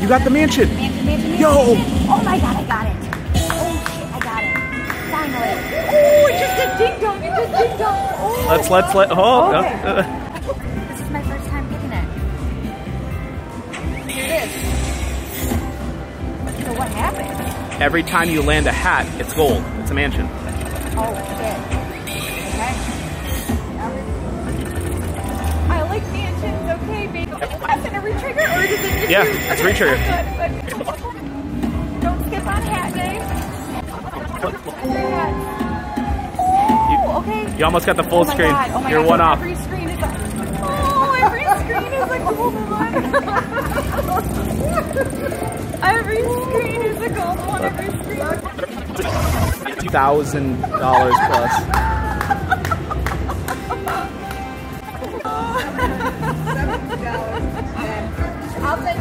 You got the mansion. Mansion, mansion, mansion, Yo. Oh my god, I got it. Oh shit, I got it. Finally. Oh, it just did ding dong. It just ding dong. Oh. Let's let's let. Oh. Okay. uh, This is my first time getting it. Here it is. So what happened? every time you land a hat, it's gold. It's a mansion. Oh shit. Retrigger or does it Yeah, do- it's okay, retrigger. Good, good. Don't skip on hat day. Oh, okay. You almost got the full Oh screen. God, oh You're God, one off. Every screen is oh, a, oh, every screen is a gold one. every screen is a gold one. Every screen. Thousand dollars plus. I'll send